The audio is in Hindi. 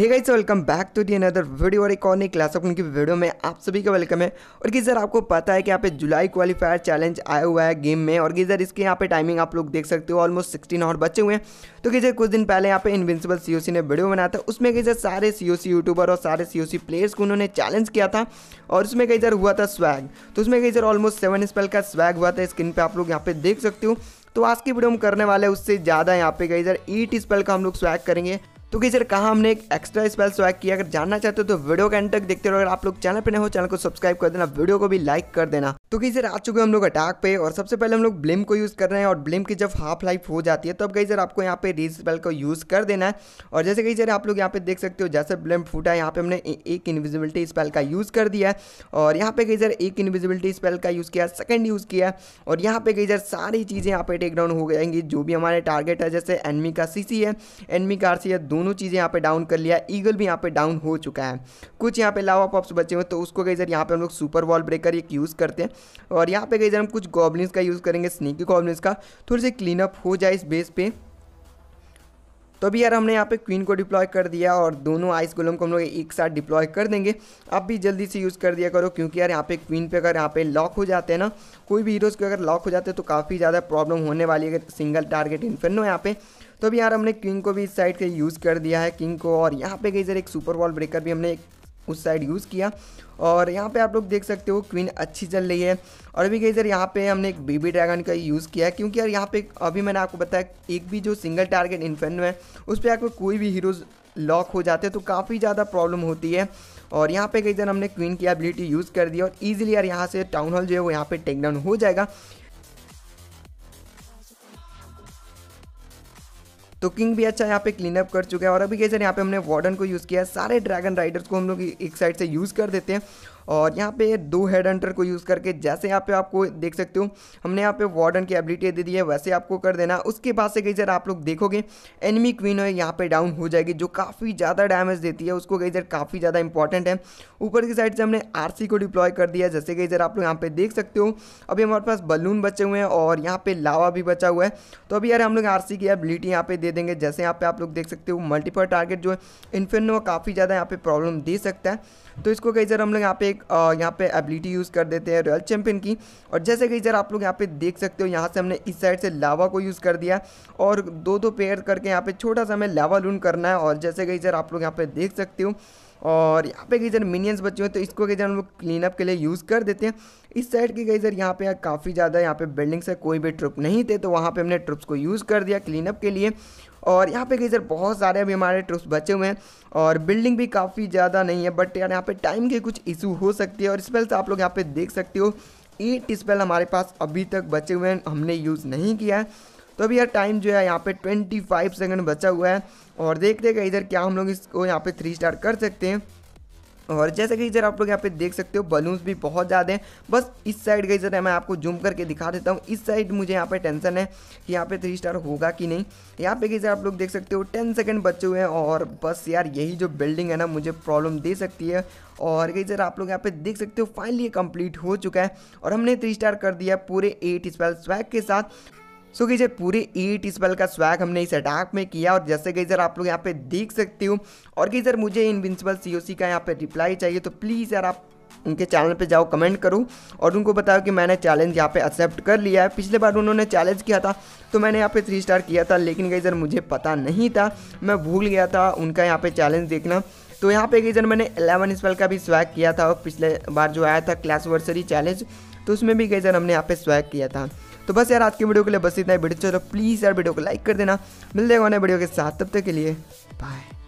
Hey guys welcome back to the another video और एक और नई क्लास ऑफ़ की वीडियो में आप सभी का वेलकम है। और कि सर आपको पता है कि यहाँ पे जुलाई क्वालिफायर चैलेंज आया हुआ है गेम में और कि सर इसके यहाँ पे टाइमिंग आप लोग देख सकते हो ऑलमोस्ट सिक्सटीन और बचे हुए हैं। तो कि सर कुछ दिन पहले यहाँ पे इन्विंसिबल सी ने वीडियो बनाया था। उसमें कई सर सारे सीओसी यूट्यूबर और सारे सीओसी प्लेयर्स को उन्होंने चैलेंज किया था और उसमें कई सर हुआ था स्वैग तो उसमें कई सर ऑलमोस्ट सेवन स्पेल का स्वैग हुआ था। स्क्रीन पर आप लोग यहाँ पे देख सकते हो। तो आज की वीडियो हम करने वाले उससे ज़्यादा यहाँ पे गई सर ईट स्पेल का हम लोग स्वैग करेंगे। तो कि सर, कहा हमने एक एक्स्ट्रा स्पेल स्वैग किया? अगर जानना चाहते हो तो वीडियो के एंड तक देखते रहो। अगर आप लोग चैनल पर नहीं हो, चैनल को सब्सक्राइब कर देना। वीडियो को भी लाइक कर देना। तो कि सर आ चुके हैं हम लोग अटैक पे और सबसे पहले हम लोग ब्लिम को यूज़ कर रहे हैं और ब्लिम की जब हाफ़ लाइफ हो जाती है तो अब कहीं सर आपको यहाँ पे रीज स्पेल को यूज़ कर देना है और जैसे कहीं सर आप लोग यहाँ पे देख सकते हो जैसे ब्लिम फूटा है यहाँ पे हमने एक इन्विजिबिलिटी स्पेल का यूज़ कर दिया है और यहाँ पे कहीं सर एक इन्विजिबिलिटी स्पेल का यूज़ किया सेकेंड यूज़ किया और यहाँ पे कहीं सर सारी चीज़ें यहाँ पे टेक डाउन हो जाएँगी जो भी हमारे टारगेट है जैसे एनमी का सी है एनमी का आरसी है दोनों चीज़ें यहाँ पे डाउन कर लिया ईगल भी यहाँ पे डाउन हो चुका है कुछ यहाँ पे लावा पॉप्स बचे हुए तो उसको गई यहाँ पे हम लोग सुपर वॉल ब्रेकर एक यूज़ करते हैं और यहाँ पे गई हम कुछ गॉबलिन्स का यूज़ करेंगे स्नीकी गॉबलिन्स का। थोड़ी सी क्लीन अप हो जाए इस बेस पे। तो अभी यार हमने यहाँ पे क्वीन को डिप्लॉय कर दिया और दोनों आइस गोलम को हम लोग एक साथ डिप्लॉय कर देंगे। अब भी जल्दी से यूज़ कर दिया करो, क्योंकि यार यहाँ पे क्वीन पे अगर यहाँ पे लॉक हो जाते हैं ना, कोई भी हीरोज़ के अगर लॉक हो जाते हैं तो काफ़ी ज़्यादा प्रॉब्लम होने वाली है, अगर सिंगल टारगेट इन्फेनो यहाँ पे। तो अभी यार हमने किंग को भी इस साइड से यूज़ कर दिया है किंग को। और यहाँ पे गई सर एक सुपर वॉल ब्रेकर भी हमने उस साइड यूज़ किया। और यहाँ पे आप लोग देख सकते हो क्वीन अच्छी चल रही है। और अभी गई सर यहाँ पे हमने एक बेबी ड्रैगन का यूज़ किया है। क्योंकि यार यहाँ पे अभी मैंने आपको बताया, एक भी जो सिंगल टारगेट इन्फेनो है, उस पर आपको कोई भी हीरोज़ लॉक हो जाते हैं तो काफ़ी ज़्यादा प्रॉब्लम होती है। और यहाँ पे कई जन हमने क्वीन की एबिलिटी यूज़ कर दी और ईजिली यार यहाँ से टाउन हॉल जो है वो यहाँ पे टेक डाउन हो जाएगा। तो किंग भी अच्छा यहाँ पे क्लीन अप कर चुका है और अभी कैसे यहाँ पे हमने वार्डन को यूज़ किया सारे ड्रैगन राइडर्स को हम लोग एक साइड से यूज़ कर देते हैं। और यहाँ पे दो हेड हंटर को यूज़ करके जैसे यहाँ पे आपको देख सकते हो हमने यहाँ पे वार्डन की एबिलिटी दे दी है वैसे आपको कर देना उसके बाद से कई जर आप लोग देखोगे एनिमी क्वीन है यहाँ पे डाउन हो जाएगी जो काफ़ी ज़्यादा डैमेज देती है उसको कई जर काफ़ी ज़्यादा इंपॉर्टेंट है ऊपर की साइड से हमने आरसी को डिप्लॉय कर दिया जैसे कई जर आप लोग यहाँ पे देख सकते हो अभी हमारे पास बलून बचे हुए हैं और यहाँ पे लावा भी बचा हुआ है तो अभी यार हम लोग आरसी की एबिलिटी यहाँ पे दे देंगे जैसे यहाँ पे आप लोग देख सकते हो मल्टीपल टारगेट जो है इन्फिनो काफ़ी ज़्यादा यहाँ पे प्रॉब्लम दे सकता है तो इसको कई जर हम लोग यहाँ पे एक यहाँ पे एबिलिटी यूज़ कर देते हैं रॉयल चैम्पियन की। और जैसे कि जर आप लोग यहाँ पे देख सकते हो, यहाँ से हमने इस साइड से लावा को यूज़ कर दिया। और दो दो पेयर करके यहाँ पे छोटा सा हमें लावा लून करना है। और जैसे कि जर आप लोग यहाँ पे देख सकते हो और यहाँ पे जर मिनियंस बचे हुए तो इसको कई हम लोग क्लीन अप के लिए यूज़ कर देते हैं। इस साइड की कई जर यहाँ पे काफ़ी ज़्यादा यहाँ पे बिल्डिंग से कोई भी ट्रुप नहीं थे तो वहाँ पे हमने ट्रुप्स को यूज़ कर दिया क्लीन अप के लिए। और यहाँ पे कई सर बहुत सारे अभी हमारे ट्रुप्स बचे हुए हैं, और बिल्डिंग भी काफ़ी ज़्यादा नहीं है बट यार यहाँ पे टाइम के कुछ इशू हो सकती है, और स्पेल से आप लोग यहाँ पे देख सकते हो। एट स्पेल हमारे पास अभी तक बचे हुए हैं, हमने यूज़ नहीं किया है। तो अभी यार टाइम जो है यहाँ पे 25 सेकंड बचा हुआ है और देखते हैं इधर क्या हम लोग इसको यहाँ पे थ्री स्टार कर सकते हैं। और जैसे कि इधर आप लोग यहाँ पे देख सकते हो बलून्स भी बहुत ज़्यादा हैं। बस इस साइड गई जरा मैं आपको जूम करके दिखा देता हूँ। इस साइड मुझे यहाँ पे टेंशन है कि यहाँ पे थ्री स्टार होगा कि नहीं। यहाँ पे गई आप लोग देख सकते हो टेन सेकंड बचे हुए हैं और बस यार यही जो बिल्डिंग है ना, मुझे प्रॉब्लम दे सकती है। और गई जरा आप लोग यहाँ पे देख सकते हो फाइनली ये कंप्लीट हो चुका है। और हमने थ्री स्टार कर दिया पूरे एट स्पेल स्वैग के साथ। सो गई पूरे एट स्पेल का स्वैग हमने इस अटैक में किया और जैसे गई आप लोग यहाँ पे देख सकते हो और गई मुझे इनविंसिबल सी का यहाँ पे रिप्लाई चाहिए तो प्लीज़ यार आप उनके चैनल पे जाओ कमेंट करो और उनको बताओ कि मैंने चैलेंज यहाँ पे एक्सेप्ट कर लिया है। पिछले बार उन्होंने चैलेंज किया था तो मैंने यहाँ पे थ्री स्टार किया था, लेकिन गई मुझे पता नहीं था। मैं भूल गया था उनका यहाँ पे चैलेंज देखना। तो यहाँ पे गई मैंने एलेवन स्पेल का भी स्वैग किया था और पिछले बार जो आया था क्लास वर्सरी चैलेंज तो उसमें भी गई हमने यहाँ पे स्वैग किया था। तो बस यार, आज की वीडियो के लिए बस इतना ही। वीडियो चलो प्लीज़ यार, वीडियो को लाइक कर देना। मिल जाएगा उन्हें वीडियो के साथ। तब तक के लिए बाय